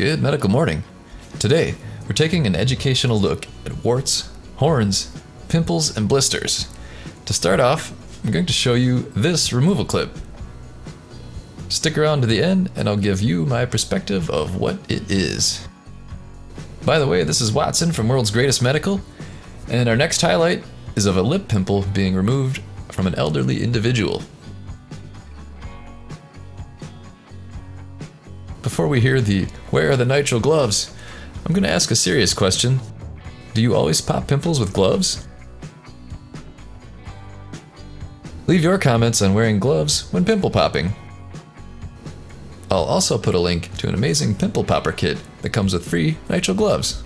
Good medical morning. Today, we're taking an educational look at warts, horns, pimples, and blisters. To start off, I'm going to show you this removal clip. Stick around to the end and I'll give you my perspective of what it is. By the way, this is Watson from World's Greatest Medical, and our next highlight is of a lip pimple being removed from an elderly individual. Before we hear the where are the nitrile gloves, I'm going to ask a serious question. Do you always pop pimples with gloves? Leave your comments on wearing gloves when pimple popping. I'll also put a link to an amazing pimple popper kit that comes with free nitrile gloves.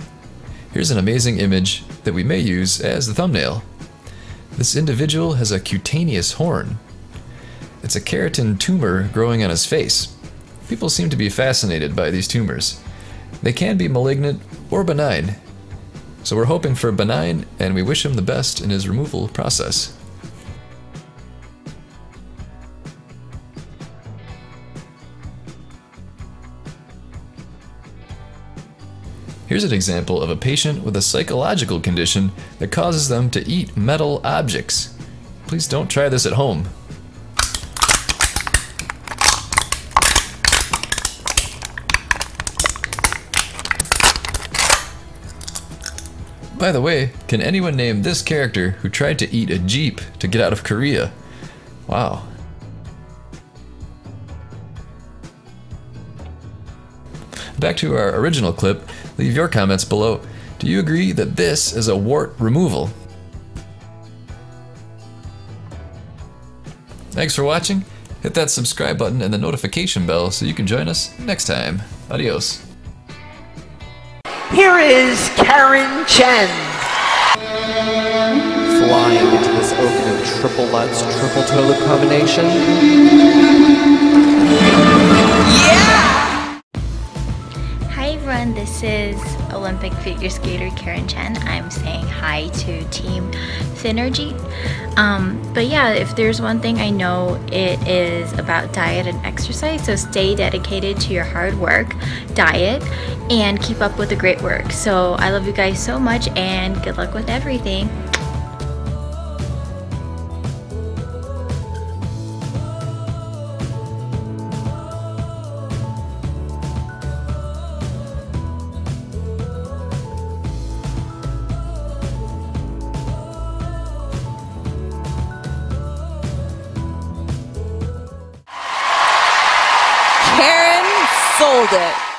Here's an amazing image that we may use as the thumbnail. This individual has a cutaneous horn. It's a keratin tumor growing on his face. People seem to be fascinated by these tumors. They can be malignant or benign. So we're hoping for benign and we wish him the best in his removal process. Here's an example of a patient with a psychological condition that causes them to eat metal objects. Please don't try this at home. By the way, can anyone name this character who tried to eat a Jeep to get out of Korea? Wow. Back to our original clip, leave your comments below. Do you agree that this is a wart removal? Thanks for watching. Hit that subscribe button and the notification bell so you can join us next time. Adios. Here is Karen Chen. Flying into this opening triple Lutz triple toe loop combination. Yeah. Hi everyone, this is Olympic figure skater Karen Chen. I'm saying hi to Team Thinergy. Um, but yeah, if there's one thing I know, it is about diet and exercise. So stay dedicated to your hard work, diet, and keep up with the great work. So I love you guys so much and good luck with everything. Sold it.